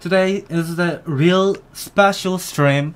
Today is the real special stream.